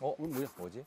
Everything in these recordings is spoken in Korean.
어? 뭐야? 뭐지?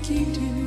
thank you.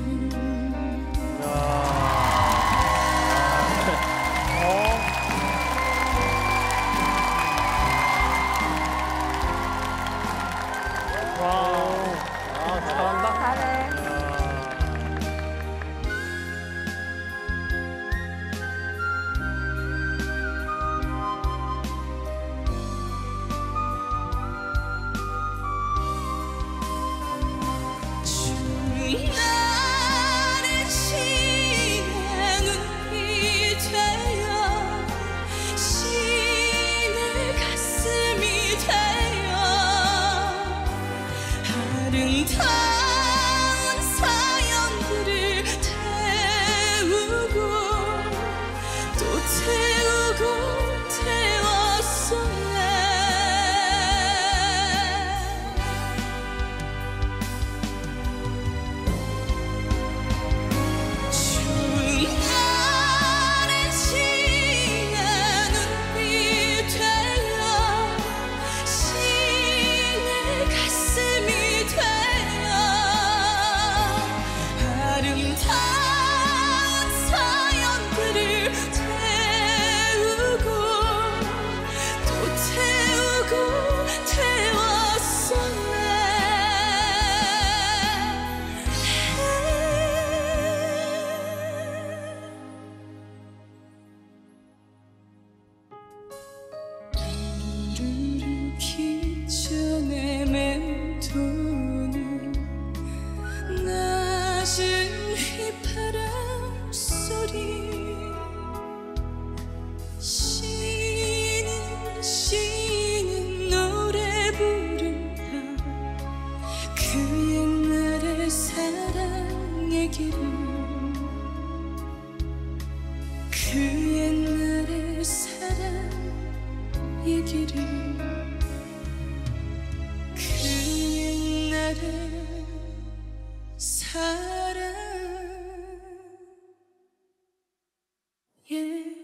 예,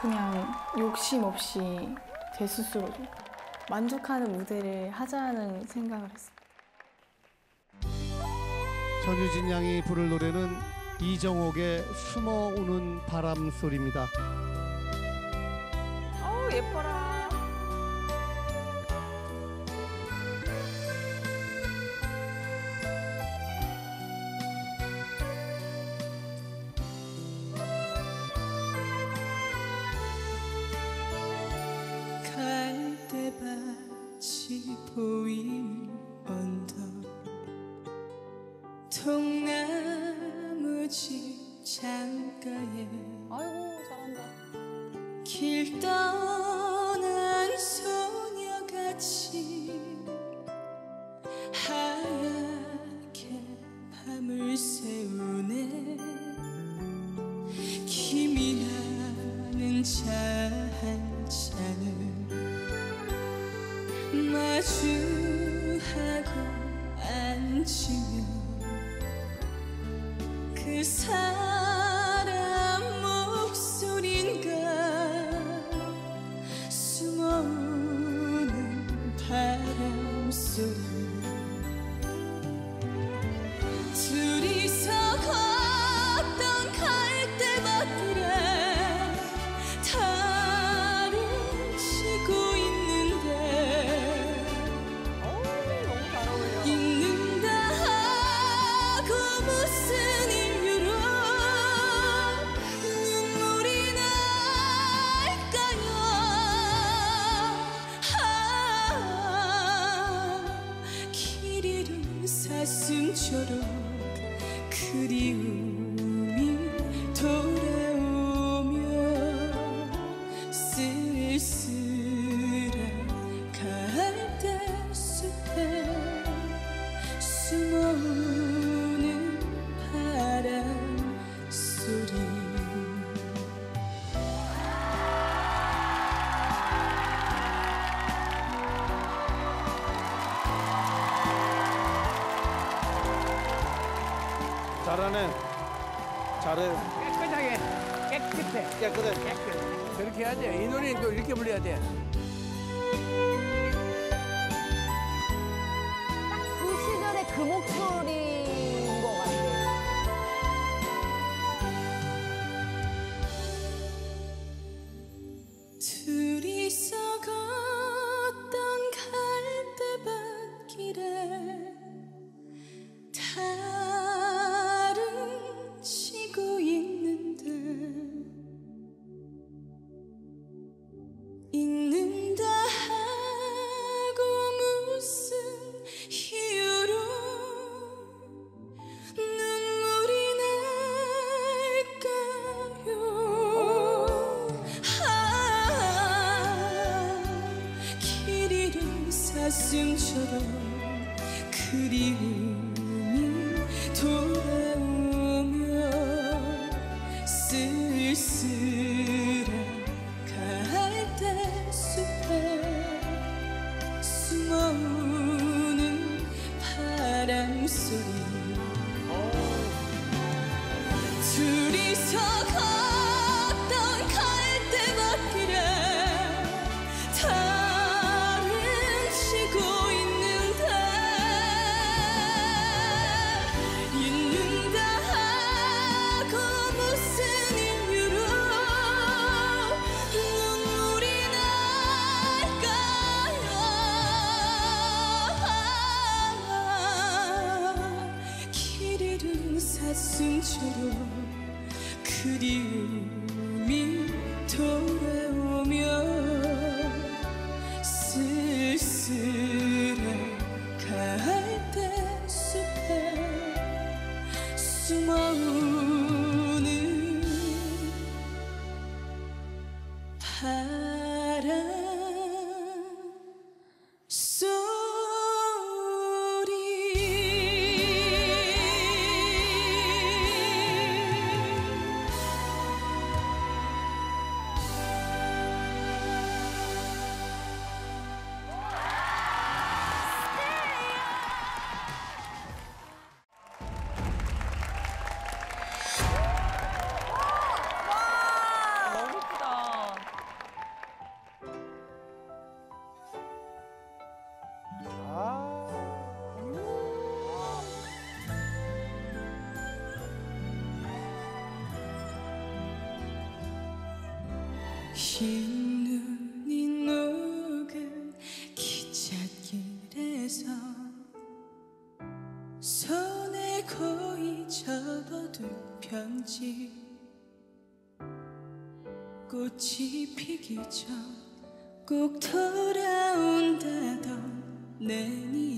그냥 욕심 없이 제 스스로 만족하는 무대를 하자는 생각을 했어요. 전유진 양이 부를 노래는 이정옥의 숨어오는 바람 소리입니다. 어우 예뻐라. 길 떠난 소녀같이 사슴처럼 그리운 상처로 그리움이 도 흰 눈이 녹은 기찻길에서 손에 고이 접어둔 편지. 꽃이 피기 전 꼭 돌아온다던 내니.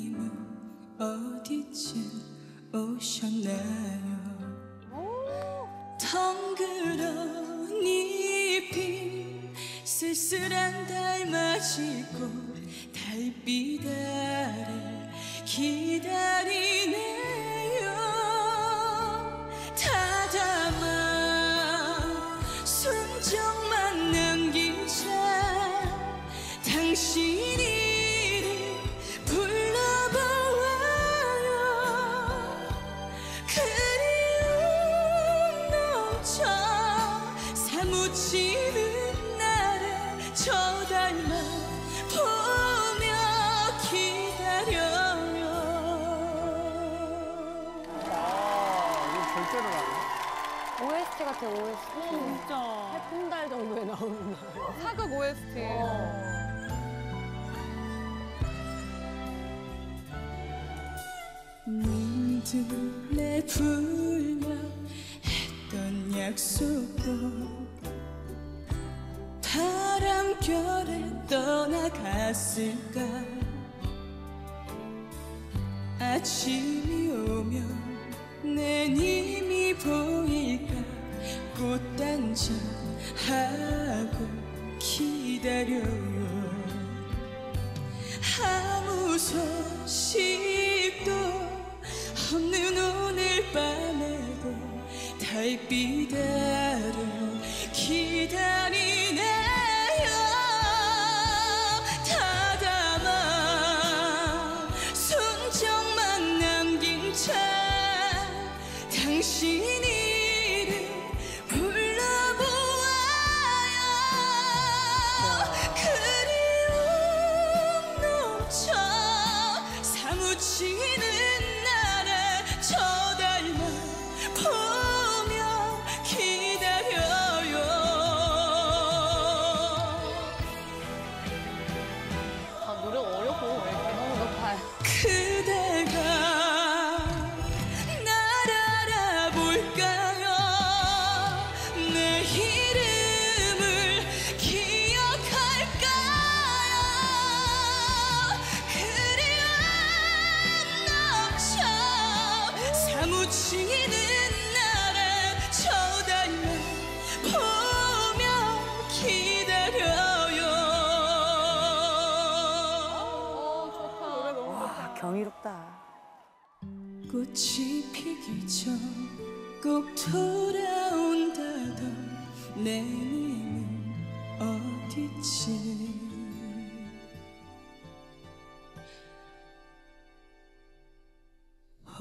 같아, OST. 진짜. 해풍달 정도에 나오는 날. 사극 OST. 어. 눈에 불며 했던 약속도 바람결에 떠나갔을까 아침이 오면 내 님이 보일까 꽃단장하고 기다려요. 아무 소식도 없는 오늘 밤에도 달빛 아래 기다리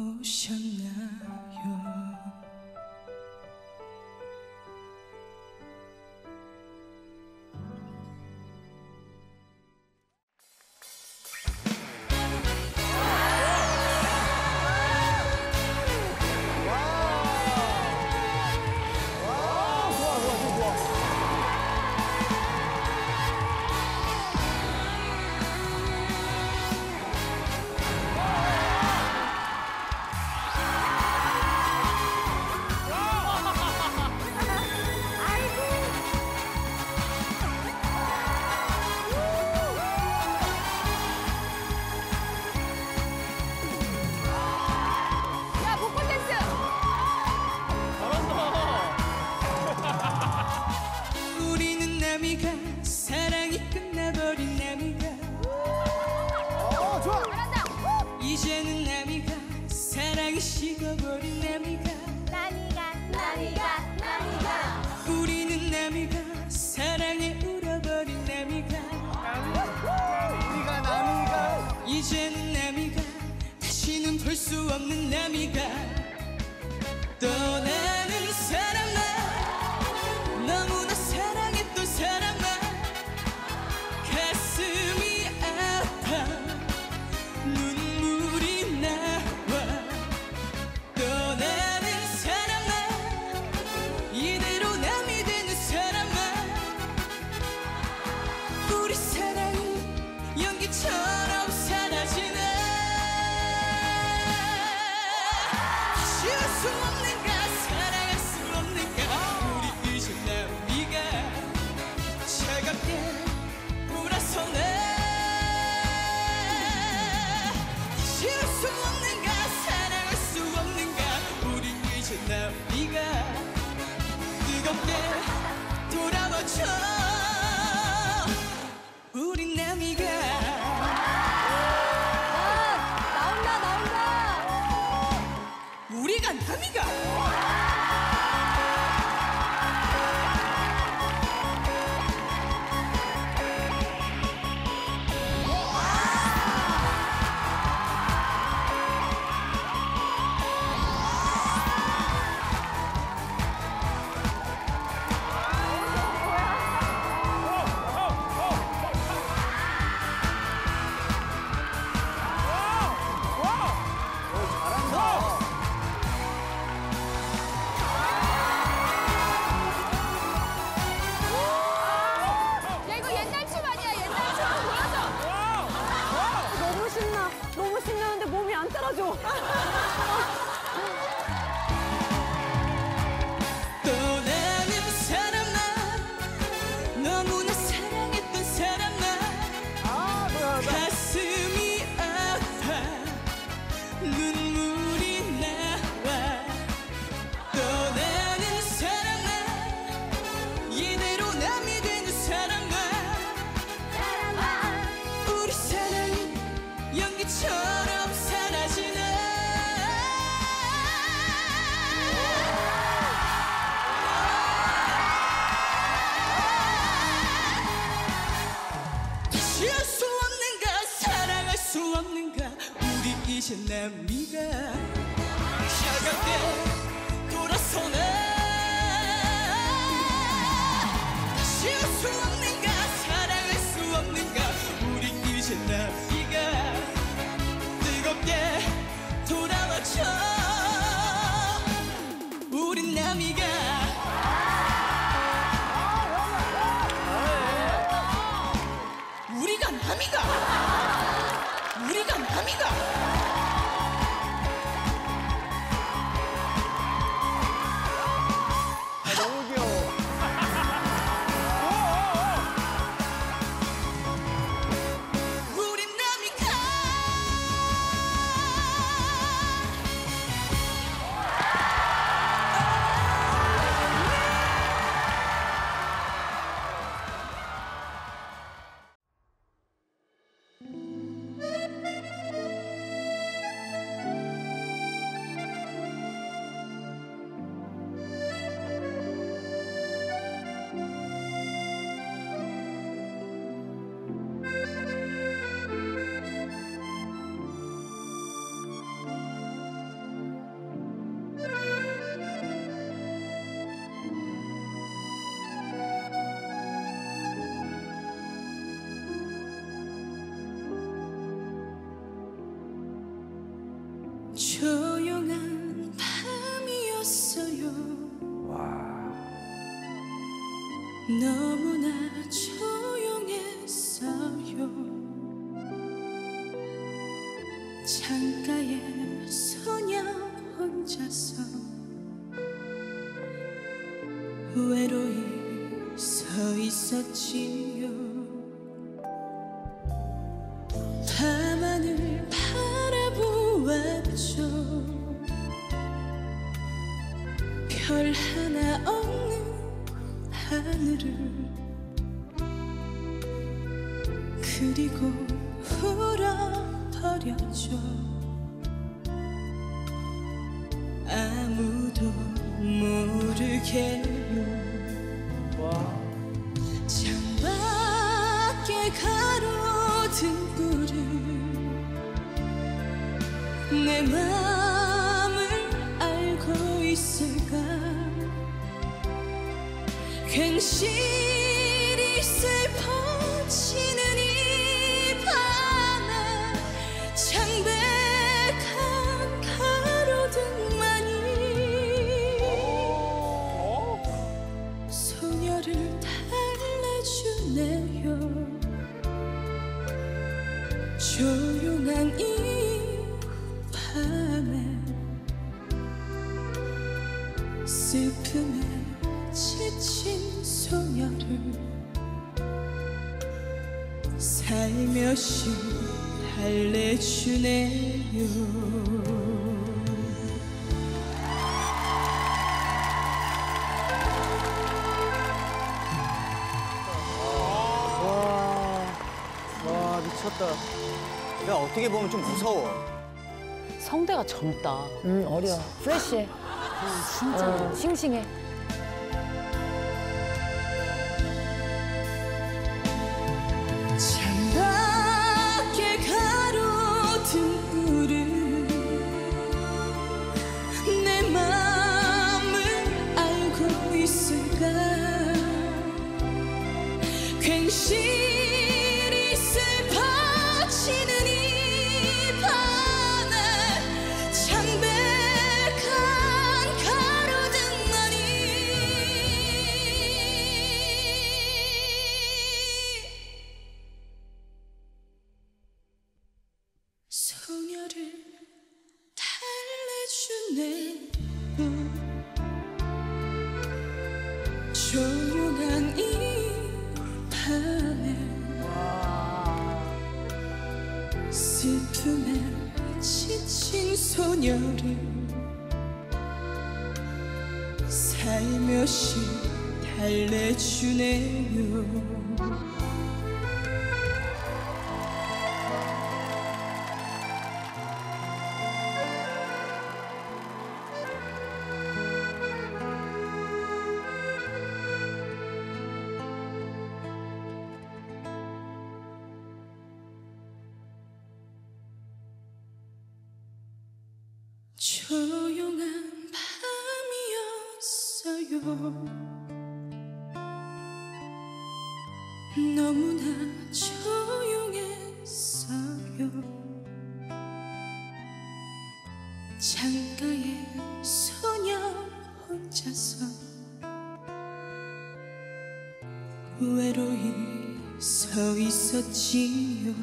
好想能 없는 남이가 떠나 Miguel. 외로이 서 있었지. 내요, 조용한 이 밤에 슬픔에 지친 소녀를 살며시 달래주네요. 미쳤다. 야 어떻게 보면 좀 무서워. 성대가 젊다. 음 어려. 프레시해. 진짜. 어, 싱싱해. 소녀를 살며시 달래주네요 너무나 조용했어요. 창가에 소녀 혼자서 외로이 서 있었지요.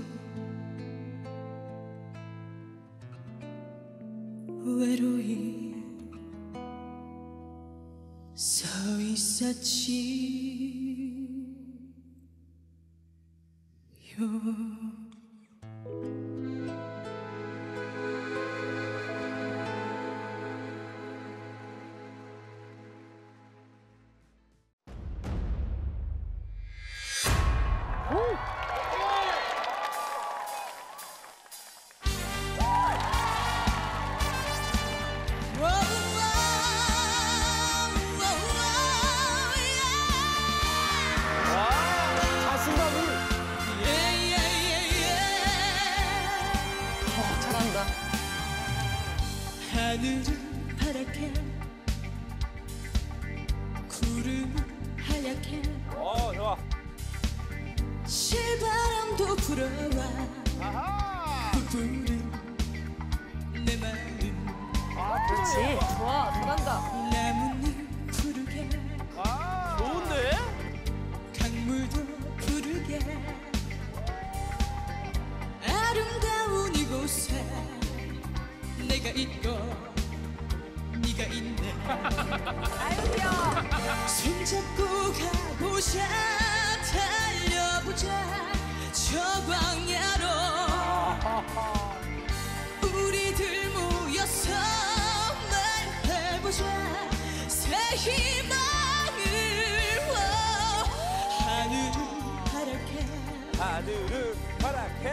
외로이 서 있었지요 어, 잘한다. 하늘은 파랗게 구름은 하얗게 어 좋아. 실바람도 불어와 아하. 부푸른 내 마음 그렇지. 좋아, 잘한다. 나무는 푸르게 아 좋은데? 강물도 푸르게 아름다운 이곳에 내가 있고 네가 있네. 손잡고 가보자 달려보자. 저 광야로. 우리들 모여서 말해보자. 새 희망을 하늘은 파랗게. 하늘은 파랗게,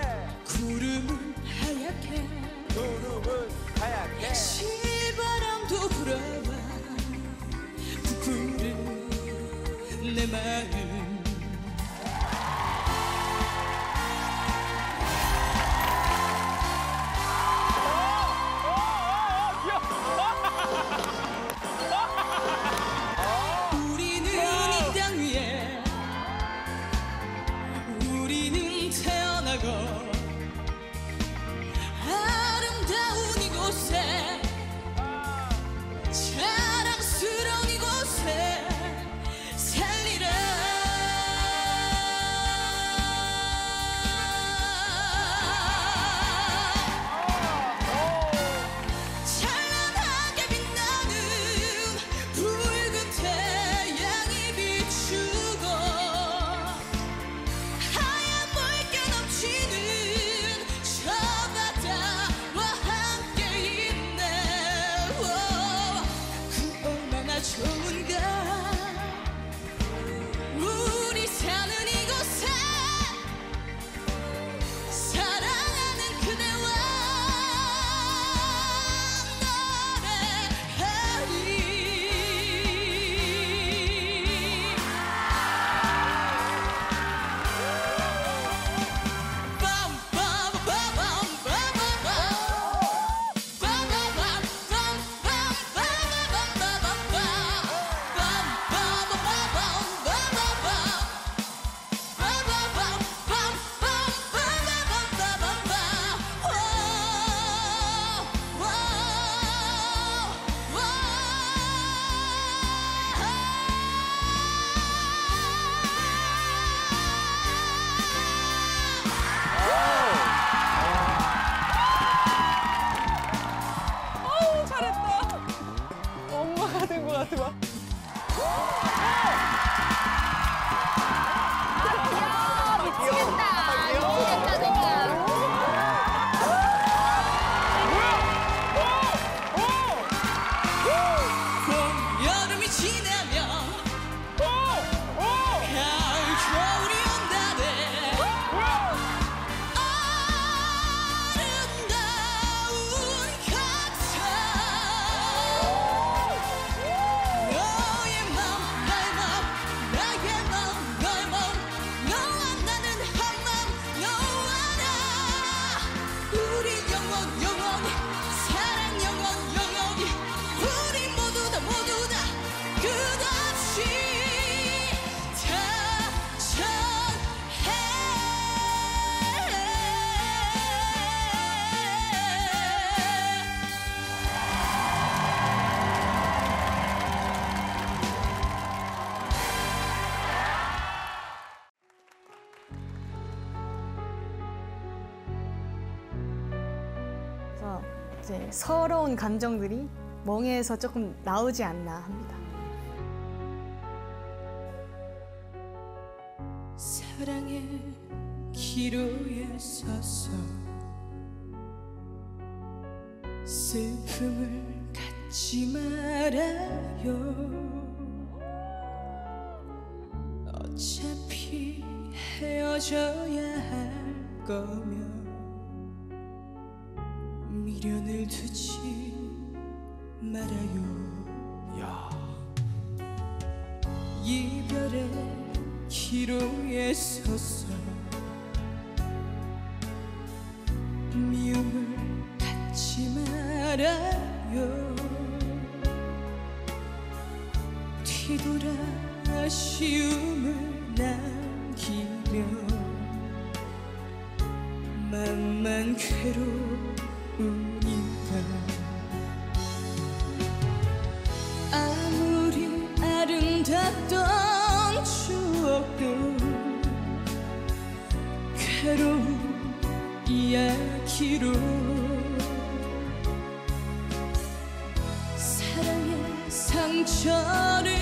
구름은 하얗게. 구름은 하얗게. 실바람도 불어와 부푸른 내 마음 지내 감정들이 멍에에서 조금 나오지 않나 합니다. 사랑의 기로에 서서 슬픔을 갖지 말아요 어차피 헤어져야 할 거면 미련을 두지 말아요 야. 이별의 기로에 서서 미움을 갖지 말아요 뒤돌아 아쉬움을 남기며 맘만 괴로움 상처를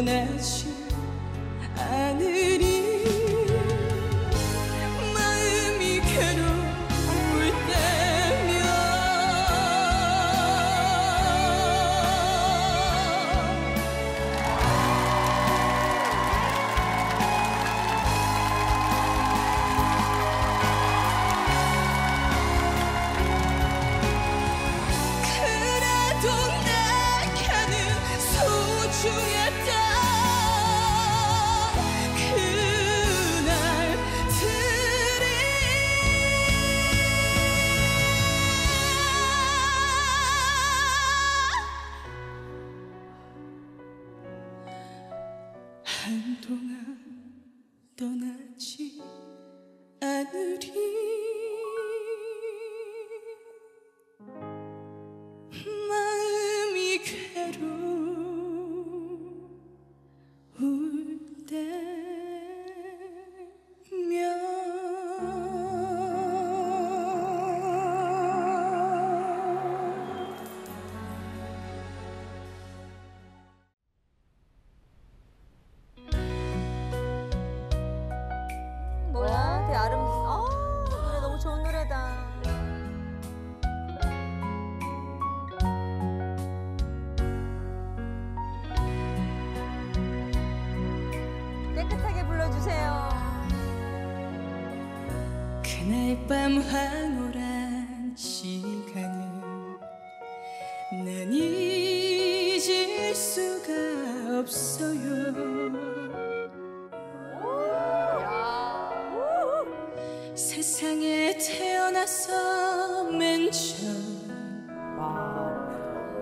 보내주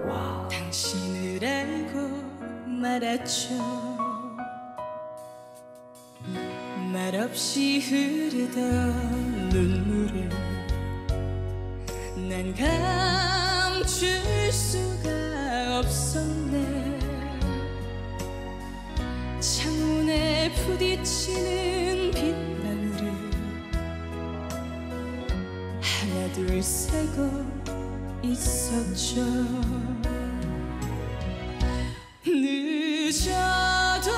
와. 당신을 알고 말았죠. 말없이 흐르던 눈물을 난 감출 수가 없었네. 창문에 부딪히는 빗방울을 하나 둘 세고. 있었죠. 늦어도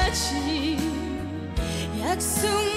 그날까지 약속